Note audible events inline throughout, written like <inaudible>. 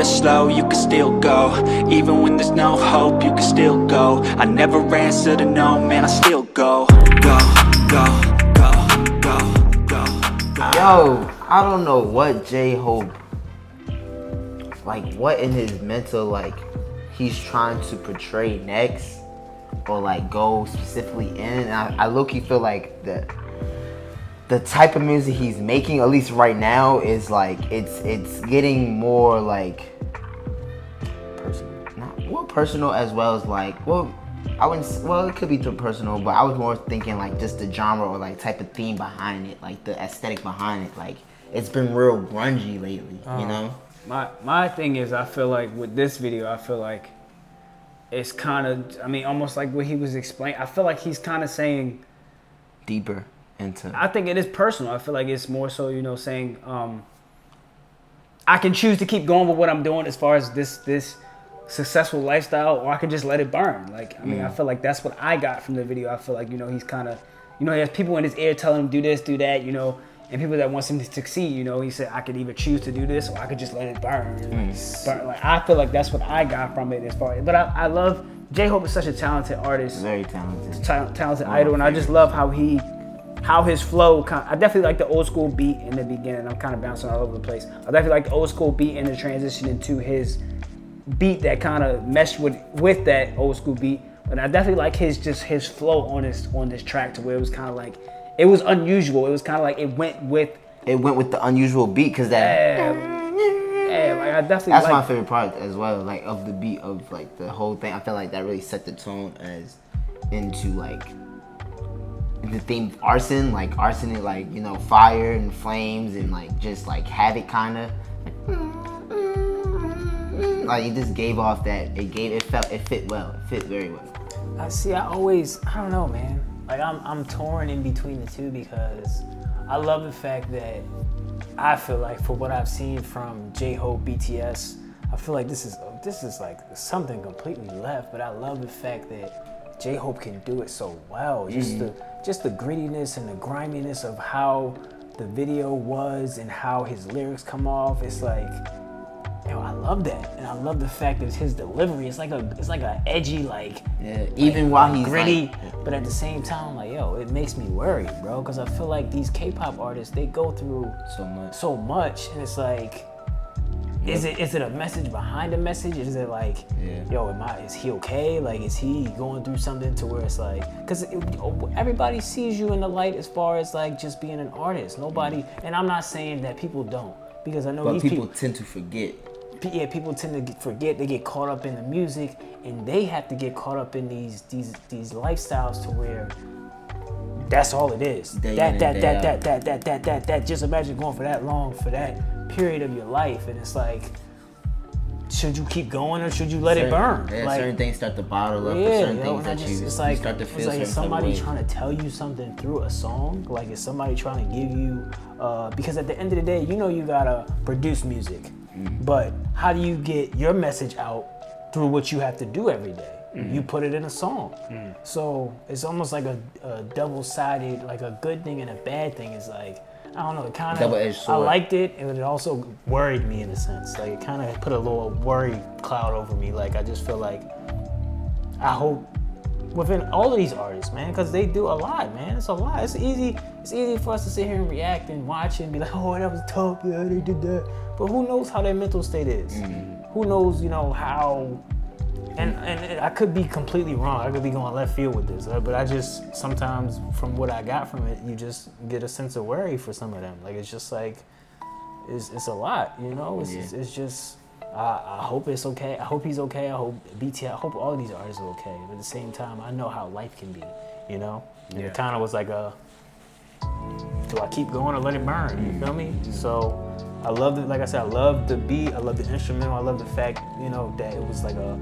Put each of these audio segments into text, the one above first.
real slow, you can still go. Even when there's no hope, you can still go. I never answer to no, man, I still go. Go, go, go, go, go, go. Yo, I don't know what J Hope, like what in his mental, like he's trying to portray next or like go specifically in. I, I low-key feel like the the type of music he's making, at least right now, is like it's it's getting more like personal, not well personal as well as like well. I wouldn't. Well, it could be too personal, but I was more thinking like just the genre or like type of theme behind it, like the aesthetic behind it. Like it's been real grungy lately, you uh-huh. know. My my thing is, I feel like with this video, I feel like it's kind of, I mean, almost like what he was explaining. I feel like he's kind of saying, Deeper into. I think it is personal. I feel like it's more so, you know, saying, um, I can choose to keep going with what I'm doing as far as this this successful lifestyle, or I can just let it burn. Like, I mean, I feel like that's what I got from the video. I feel like, you know, he's kind of, you know, he has people in his ear telling him do this, do that, you know, and people that wants him to succeed. You know, he said I could either choose to do this or I could just let it burn. Like, burn. Like, I feel like that's what I got from it as far. But I, I love J Hope is such a talented artist Very talented. ta- talented One idol, and I just love how he, how his flow. Kind I definitely like the old school beat in the beginning. I'm kind of bouncing all over the place. I definitely like the old school beat and the transition into his beat that kind of meshed with with that old school beat. But I definitely like his just his flow on this on this track to where it was kind of like it was unusual. It was kind of like it went with It went with the unusual beat because that. yeah, yeah, like I definitely That's my favorite part as well, like of the beat of like the whole thing. I feel like that really set the tone as into like the theme arson, like arson, is like you know fire and flames and like just like havoc kind of. Like it just gave off that it gave it felt it fit well, it fit very well. I see. I always, I don't know, man. Like I'm, I'm torn in between the two because I love the fact that I feel like for what I've seen from J Hope, BTS, I feel like this is this is like something completely left. But I love the fact that J Hope can do it so well. Just mm-hmm. the, just the grittiness and the griminess of how the video was and how his lyrics come off. It's like Yo, I love that, and I love the fact that his delivery. It's like a, it's like a edgy, like Yeah, even while he's gritty, like, but at the same time, like yo, it makes me worried, bro, because I feel like these K-pop artists they go through so much. so much, and it's like, is it is it a message behind a message? Is it like, Yeah. yo, am I is he okay? Like, is he going through something to where it's like, because everybody sees you in the light as far as like just being an artist. Nobody, mm. and I'm not saying that people don't, because I know But these people people tend to forget. Yeah, people tend to forget. They get caught up in the music, and they have to get caught up in these these these lifestyles to where that's all it is. Day that, that, that, that that that that that that. Just imagine going for that long for that period of your life, and it's like, should you keep going or should you let it burn? Yeah, like, certain things start to bottle up. yeah, certain yo, things that just, you, it's you like, start to it's like is somebody type of way. trying to tell you something through a song. Like, is somebody trying to give you? Uh, because at the end of the day, you know you gotta produce music, Mm-hmm. but how do you get your message out through what you have to do every day? Mm-hmm. You put it in a song. Mm. So it's almost like a, a double-sided, like a good thing and a bad thing. Is like I don't know. It kind of I liked it, and it also worried me in a sense. Like it kind of put a little worry cloud over me. Like I just feel like I hope within all of these artists, man, because they do a lot, man. It's a lot. It's easy. It's easy for us to sit here and react and watch and be like, oh, that was tough. Yeah, they did that. But who knows how their mental state is? Who knows, you know, how. And, and I could be completely wrong. I could be going left field with this, uh, but I just sometimes, from what I got from it, you just get a sense of worry for some of them. Like it's just like, it's, it's a lot, you know. It's, it's, it's just. I, I hope it's okay. I hope he's okay. I hope BT. I hope all of these artists are okay. But at the same time, I know how life can be, you know. And it kind of was like a, do I keep going or let it burn? You feel me? So I love the, like I said, I love the beat. I love the instrumental. I love the fact, you know, that it was like a,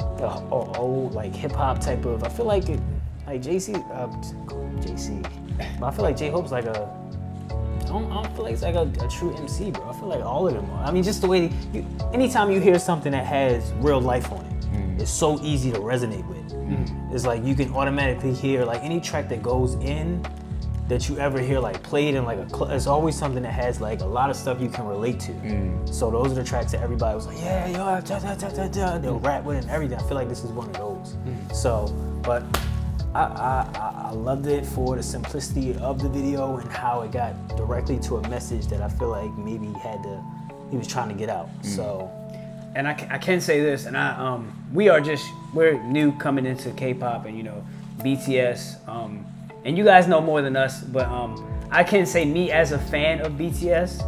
a, a old like hip hop type of. I feel like it, like JC, uh, JC. But I feel like J Hope's like a. I don't, I don't feel like it's like a, a true MC, bro. I feel like all of them are. I mean, just the way you, anytime you hear something that has real life on it, it's so easy to resonate with. It's like you can automatically hear like any track that goes in that you ever hear like played in like a club. It's always something that has like a lot of stuff you can relate to. So those are the tracks that everybody was like, yeah, yo, da, da, da, da, da. they'll rap with it and everything. I feel like this is one of those. So, but I, I, I- loved it for the simplicity of the video and how it got directly to a message that I feel like maybe he had to, he was trying to get out. So, and I, I can say this, and I um we are just we're new coming into K-pop and you know BTS um and you guys know more than us, but um I can say me as a fan of BTS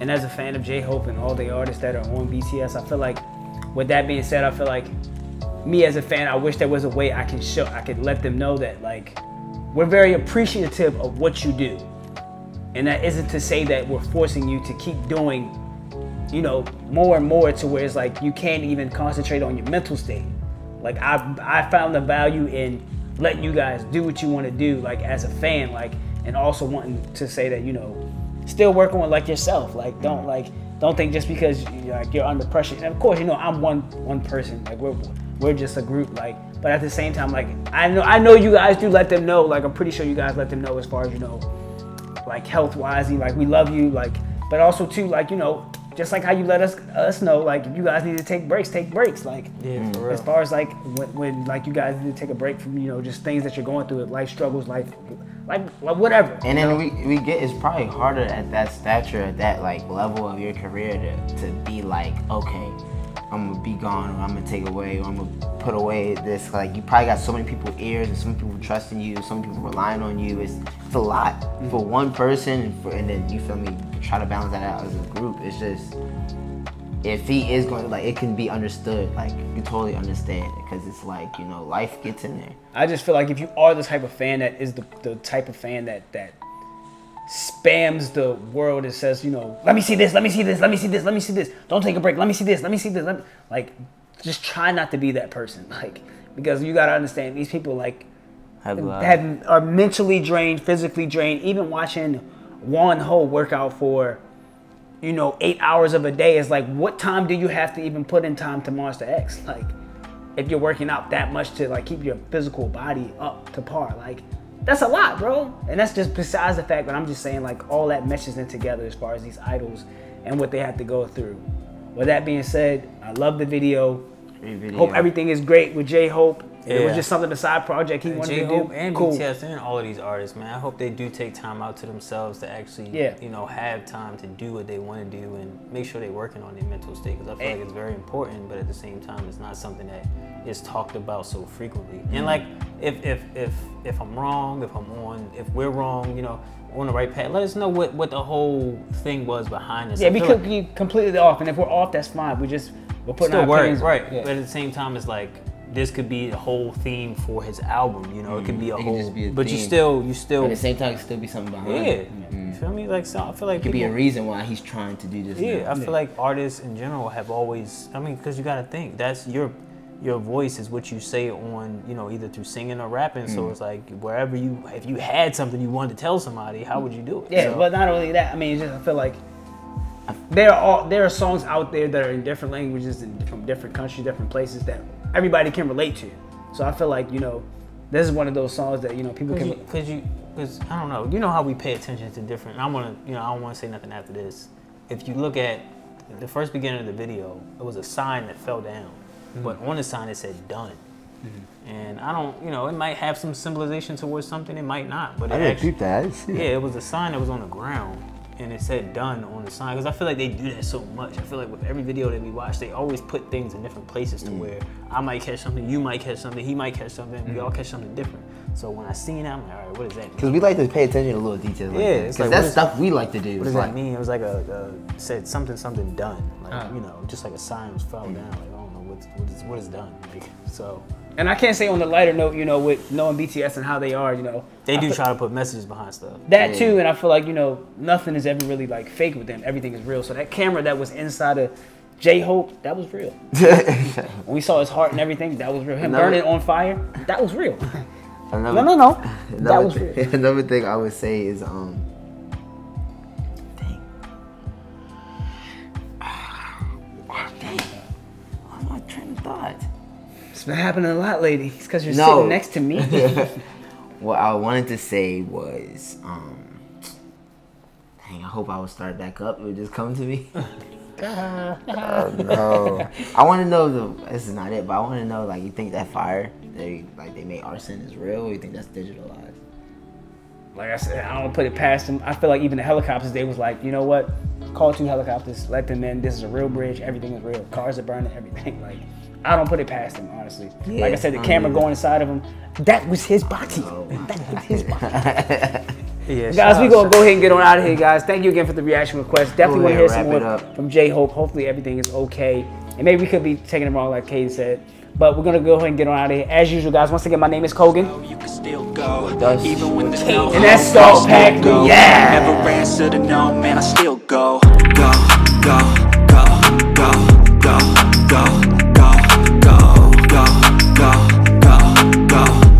and as a fan of J-Hope and all the artists that are on BTS, I feel like with that being said, I feel like me as a fan, I wish there was a way I can show I could let them know that like we're very appreciative of what you do. And that isn't to say that we're forcing you to keep doing you know, more and more to where it's like you can't even concentrate on your mental state. Like I I found the value in letting you guys do what you want to do, like as a fan, like and also wanting to say that, you know, still working on like yourself. Like don't like don't think just because you like you're under pressure. And of course, you know, I'm one one person. Like we're we're just a group, like but at the same time, like I know I know you guys do let them know, like I'm pretty sure you guys let them know as far as you know, like health wise, like we love you, like, but also too, like you know, just like how you let us us know, like if you guys need to take breaks, take breaks, like. yeah, for mm. real. As far as like when, when like you guys need to take a break from you know just things that you're going through, life struggles, life, like like whatever. And then we, we get it's probably harder at that stature, at that like level of your career to, to be like, okay, I'm gonna be gone or I'm gonna take away or I'm gonna put away this. Like you probably got so many people ears and so many people trusting you, so many people relying on you. It's it's a lot for mm-hmm. one person and, for, and then you feel me try to balance that out as a group. It's just if he is going to like it can be understood like you totally understand because it's like you know life gets in there I just feel like if you are the type of fan that is the, the type of fan that that spams the world and says, you know, let me see this, let me see this, let me see this, let me see this. Don't take a break. Let me see this, let me see this. Let me, like, just try not to be that person. <laughs> Like, because you gotta understand these people like Have have, are mentally drained, physically drained. Even watching one whole workout for, you know, eight hours of a day is like, what time do you have to even put in time to Monster X? <laughs> Like, if you're working out that much to like keep your physical body up to par, like that's a lot, bro. And that's just besides the fact that I'm just saying like all that meshes in together as far as these idols and what they have to go through. With that being said, I love the video. Video. Hope everything is great with J Hope. It was just something a side project he wanted J to Hope do. and cool. BTS and all of these artists, man. I hope they do take time out to themselves to actually, Yeah. you know, have time to do what they want to do and make sure they're working on their mental state. Because I feel And- like it's very important, but at the same time, it's not something that is talked about so frequently. And like, if if if if I'm wrong, if I'm on, if we're wrong, you know, on the right path, let us know what what the whole thing was behind this. Yeah, we could be completely off, and if we're off, that's fine. We just we're putting still our work, right? Yeah. But at the same time, it's like this could be a whole theme for his album. You know, it could be a It whole. just be a but you still, you still, But at the same time, it could still be something behind yeah. it. You feel me? Like, so I feel like It could be a reason why he's trying to do this. Yeah, now. I feel like artists in general have always. I mean, because you got to think that's your your voice is what you say on you know either through singing or rapping. So Mm. it's like wherever you if you had something you wanted to tell somebody, how would you do it? Yeah, So- but not only that. I mean, it's just I feel like there are all, there are songs out there that are in different languages and from different countries, different places that everybody can relate to. So I feel like you know, this is one of those songs that you know people Cause can. you, cause you, cause I don't know. You know how we pay attention to different. I want to, you know, I don't want to say nothing after this. If you look at the first beginning of the video, it was a sign that fell down, Mm-hmm. but on the sign it said "done." And I don't, you know, it might have some symbolization towards something. It might not, but it I didn't actually, that. I didn't see yeah, that. it was a sign that was on the ground, and it said "done" on the sign. Because I feel like they do that so much. I feel like with every video that we watch, they always put things in different places Mm. to where I might catch something, you might catch something, he might catch something, Mm. we all catch something different. So when I seen that, I'm like, all right, what is that? Because we like to pay attention to little details. Like Yeah, that. it's 'Cause like, that's stuff we like to do. What does like, that mean? It was like a, a said something something done, like Uh. you know, just like a sign was fell down. Like I don't know what's what is what is done. Like so, And I can't say on the lighter note, you know, with knowing BTS and how they are, you know, they do feel- try to put messages behind stuff. That Yeah. too, and I feel like you know nothing is ever really like fake with them. Everything is real. So that camera that was inside of J Hope, that was real. <laughs> When we saw his heart and everything, that was real. Him Another- burning on fire, that was real. <laughs> another, No, no, no, <laughs> that Another, was thing, real. another thing I would say is um. It's been happening a lot lately. It's because you're No. sitting next to me. <laughs> what I wanted to say was, um, dang, I hope I would start back up. It would just come to me. oh, <laughs> no. I want to know the. This is not it, but I want to know like you think that fire they like they made arson is real, or you think that's digitalized? Like I said, I don't put it past them. I feel like even the helicopters, they was like, you know what? Call two helicopters, let them in. This is a real bridge. Everything is real. Cars are burning. Everything. <laughs> Like, I don't put it past them, honestly. like I said, the I camera mean- going inside of him, that was his body. Oh, <laughs> that was his body. <laughs> Yeah, Guys, we gonna go ahead and get on out of here, guys. Thank you again for the reaction request. Definitely want to hear some more from J Hope. Hopefully everything is okay, and maybe we could be taking it wrong, like Kate said. But we're gonna go ahead and get on out of here. As usual, guys. Once again, my name is Kogun. You can still go, That's- even when there's no And that's hope, Skulk Pack, go. yeah. Never answer to no, man, I still go. Go, go, go, go, go, go, go, go,